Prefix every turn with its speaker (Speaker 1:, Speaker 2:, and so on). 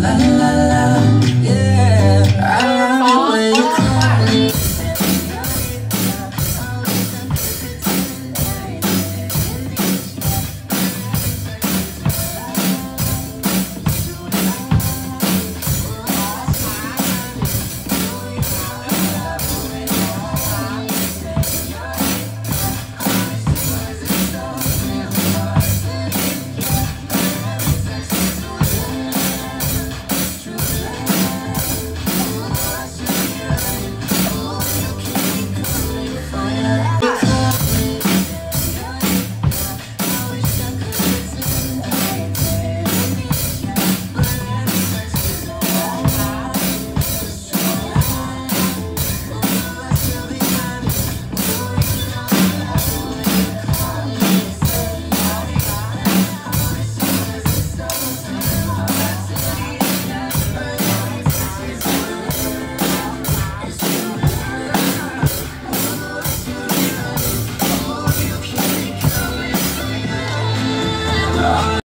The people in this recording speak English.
Speaker 1: la